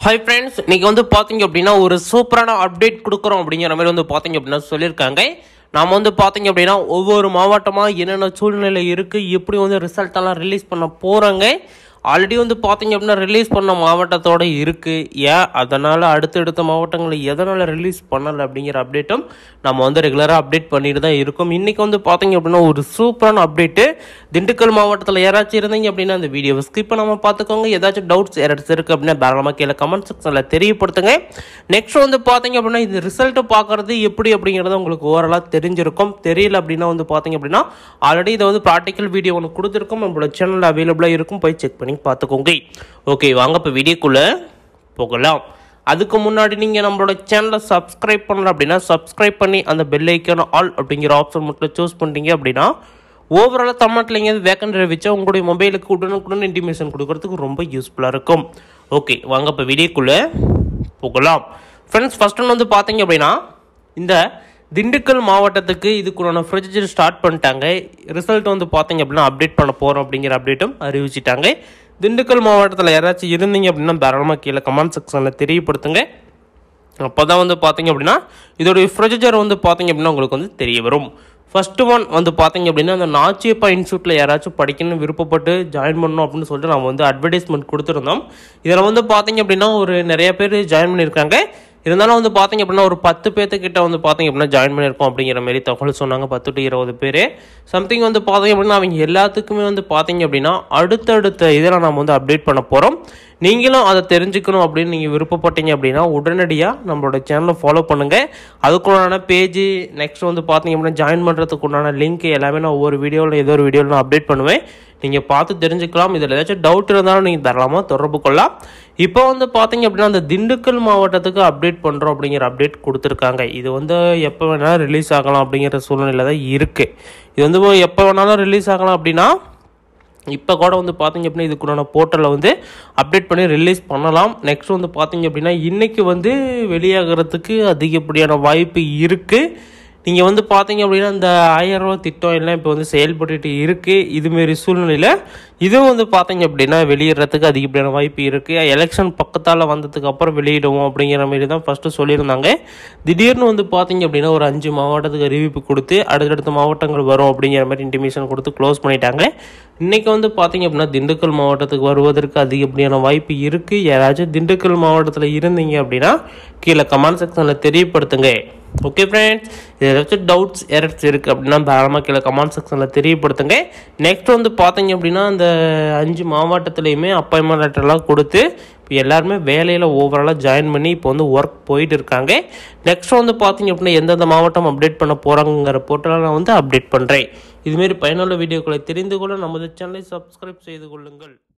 Hi friends இன்னைக்கு வந்து பார்த்தீங்க அப்படின்னா ஒரு சூப்பரான அப்டேட் கொடுக்குறோம் அப்படிங்கிற மாதிரி வந்து பார்த்தீங்க அப்படின்னா சொல்லியிருக்காங்க. நாம் வந்து பார்த்தீங்க அப்படின்னா ஒவ்வொரு மாவட்டமாக என்னென்ன சூழ்நிலை இருக்குது எப்படி வந்து ரிசல்ட்டெல்லாம் ரிலீஸ் பண்ண போகிறாங்க ஆல்ரெடி வந்து பார்த்தீங்க அப்படின்னா ரிலீஸ் பண்ண மாவட்டத்தோட இருக்குது ஏன்? அதனால் அடுத்தடுத்த மாவட்டங்களில் எதனால் ரிலீஸ் பண்ணலை அப்படிங்கிற அப்டேட்டும் நம்ம வந்து ரெகுலராக அப்டேட் பண்ணிட்டு தான் இருக்கோம். இன்றைக்கி வந்து பார்த்தீங்க அப்படின்னா ஒரு சூப்பரான அப்டேட்டு திண்டுக்கல் மாவட்டத்தில் யாராச்சும் இருந்தீங்க அப்படின்னா அந்த வீடியோவை ஸ்கிப் பண்ணாமல் பார்த்துக்கோங்க ஏதாச்சும் டவுட்ஸ் யாராச்சும் இருக்குது அப்படின்னா தாராளமாக கீழே கமெண்ட் செக்ஷனில் தெரியப்படுத்துங்க. நெக்ஸ்ட் வந்து பார்த்தீங்க அப்படின்னா இந்த ரிசல்ட்டு பார்க்குறது எப்படி அப்படிங்கிறது உங்களுக்கு ஓரளவு தெரிஞ்சிருக்கும். தெரியல அப்படின்னா வந்து பார்த்தீங்க அப்படின்னா ஆல்ரெடி இதை வந்து ப்ராக்டிக்கல் வீடியோ ஒன்று கொடுத்துருக்கோம். நம்மளோட சேனலில் அவைலபிளாக இருக்கும். போய் செக் பண்ணி பார்த்துக்கோங்க. ஓகே வாங்க இப்போ வீடியோக்குள்ளே போகலாம். அதுக்கு முன்னாடி நீங்கள் நம்மளோட சேனலை சப்ஸ்கிரைப் பண்ணல அப்படின்னா சப்ஸ்கிரைப் பண்ணி அந்த பெல் ஐக்கான ஆல் அப்படிங்கிற ஆப்ஷன் மட்டும் சூஸ் பண்ணிட்டீங்க அப்படின்னா ஓவராலாக தமிழ்நாட்டில் எங்கேயாவது வேக்கண்ட் வச்சா உங்களுடைய மொபைலுக்கு உடனுக்குடன் இன்டிமேஷன் கொடுக்கறதுக்கு ரொம்ப யூஸ்ஃபுல்லாக இருக்கும். ஓகே வாங்க இப்போ வீடியோக்குள்ளே போகலாம். ஃப்ரெண்ட்ஸ் ஃபஸ்ட் ஒன்று வந்து பார்த்தீங்க அப்படின்னா இந்த திண்டுக்கல் மாவட்டத்துக்கு இதுக்குள்ளான ப்ரொசீஜர் ஸ்டார்ட் பண்ணிட்டாங்க. ரிசல்ட் வந்து பார்த்தீங்க அப்படின்னா அப்டேட் பண்ண போகிறோம் அப்படிங்கிற அப்டேட்டும் அறிவிச்சிட்டாங்க. திண்டுக்கல் மாவட்டத்தில் யாராச்சும் இருந்தீங்க அப்படின்னா தாராளமாக கீழே கமெண்ட் செக்ஷனில் தெரியப்படுத்துங்க. அப்போ தான் வந்து பார்த்தீங்க அப்படின்னா இதோடைய ப்ரொசீஜர் வந்து பார்த்தீங்க அப்படின்னா உங்களுக்கு வந்து தெரிய வரும். ஃபஸ்ட்டு ஒன் வந்து பார்த்தீங்க அப்படின்னா அந்த நாச்சியப்பா இன்ஸ்டியூட்டில் யாராச்சும் படிக்கணும்னு விருப்பப்பட்டு ஜாயின் பண்ணணும் அப்படின்னு சொல்லிட்டு நம்ம வந்து அட்வர்டைஸ்மெண்ட் கொடுத்துருந்தோம். இதில் வந்து பார்த்தீங்க அப்படின்னா ஒரு நிறைய பேர் ஜாயின் பண்ணியிருக்காங்க. இருந்தாலும் வந்து பார்த்தீங்க அப்படின்னா ஒரு பத்து பேர்த்துக்கிட்ட வந்து பார்த்தீங்க அப்படின்னா ஜாயின் பண்ணியிருக்கோம் அப்படிங்கிற மாதிரி தகவல் சொன்னாங்க. பத்து டு இருபது பேர். சம்திங் வந்து பார்த்தீங்க அப்படின்னா அவங்க எல்லாத்துக்குமே வந்து பார்த்தீங்க அப்படின்னா அடுத்தடுத்த இதில் நம்ம வந்து அப்டேட் பண்ண போகிறோம் நீங்களும் அதை தெரிஞ்சுக்கணும் அப்படின்னு நீங்கள் விருப்பப்பட்டீங்க அப்படின்னா உடனடியாக நம்மளோட சேனலை ஃபாலோ பண்ணுங்கள் அதுக்குள்ளான பேஜ் நெக்ஸ்ட் வந்து பார்த்தீங்க அப்படின்னா ஜாயின் பண்ணுறதுக்கு உண்டான லிங்க் எல்லாமே நான் ஒவ்வொரு வீடியோவில் ஏதோ ஒரு வீடியோவில் நான் அப்டேட் பண்ணுவேன். நீங்கள் பார்த்து தெரிஞ்சுக்கலாம். இதில் ஏதாச்சும் டவுட் இருந்தாலும் நீங்கள் தரலாமா தொடர்பு கொள்ளலாம். இப்போ வந்து பார்த்தீங்க அப்படின்னா அந்த திண்டுக்கல் மாவட்டத்துக்கு அப்டேட் பண்ணுறோம் அப்படிங்கிற அப்டேட் கொடுத்துருக்காங்க. இது வந்து எப்போ வேணாலும் ரிலீஸ் ஆகலாம் அப்படிங்கிற சூழ்நிலை தான் இருக்குது இது வந்து எப்போ வேணாலும் ரிலீஸ் ஆகலாம் அப்படின்னா இப்போ கூட வந்து பார்த்தீங்க அப்படின்னா இதுக்குண்டான போர்ட்டலில் வந்து அப்டேட் பண்ணி ரிலீஸ் பண்ணலாம். நெக்ஸ்ட் வந்து பார்த்தீங்க அப்படின்னா இன்றைக்கி வந்து வெளியாகிறதுக்கு அதிகப்படியான வாய்ப்பு இருக்குது நீங்கள் வந்து பார்த்தீங்க அப்படின்னா இந்த ஆயிரம் ரூபா திட்டம் எல்லாம் இப்போ வந்து செயல்பட்டுட்டு இருக்குது இதுமாரி சூழ்நிலையில் இதுவும் வந்து பார்த்தீங்க அப்படின்னா வெளியிடுறதுக்கு அதிகப்படியான வாய்ப்பு இருக்குது எலெக்ஷன் பக்கத்தால் வந்ததுக்கு அப்புறம் வெளியிடுவோம் அப்படிங்கிற மாதிரி தான் ஃபஸ்ட்டு சொல்லியிருந்தாங்க. திடீர்னு வந்து பார்த்தீங்க அப்படின்னா ஒரு அஞ்சு மாவட்டத்துக்கு அறிவிப்பு கொடுத்து அடுத்தடுத்த மாவட்டங்கள் வரும் அப்படிங்கிற மாதிரி இன்டிமேஷன் கொடுத்து க்ளோஸ் பண்ணிட்டாங்க. இன்றைக்கி வந்து பார்த்தீங்க அப்படின்னா திண்டுக்கல் மாவட்டத்துக்கு வருவதற்கு அதிகப்படியான வாய்ப்பு இருக்குது யாராச்சும் திண்டுக்கல் மாவட்டத்தில் இருந்தீங்க அப்படின்னா கீழே கமெண்ட் செக்ஷனில் தெரியப்படுத்துங்க. ஓகே ஃப்ரெண்ட்ஸ் இதில் ஏதாச்சும் டவுட்ஸ் எரர்ஸ் இருக்குது அப்படின்னா தாராளமாக கீழே கமெண்ட் செக்ஷனில் தெரியப்படுத்துங்க. நெக்ஸ்ட் வந்து பார்த்தீங்க அப்படின்னா அந்த அஞ்சு மாவட்டத்துலேயுமே அப்பாயின்மெண்ட் லெட்டர்லாம் கொடுத்து எல்லாருமே வேலையில் ஓவராலாக ஜாயின் பண்ணி இப்போ வந்து ஒர்க் போயிட்டு இருக்காங்க. நெக்ஸ்ட் வந்து பார்த்தீங்க அப்படின்னா எந்தெந்த மாவட்டம் அப்டேட் பண்ண போகிறாங்கிற போர்ட்டலாக நான் வந்து அப்டேட் பண்ணுறேன் இதுமாரி பயனுள்ள வீடியோக்களை தெரிந்து கொள்ள நமது சேனலை சப்ஸ்கிரைப் செய்து கொள்ளுங்கள்.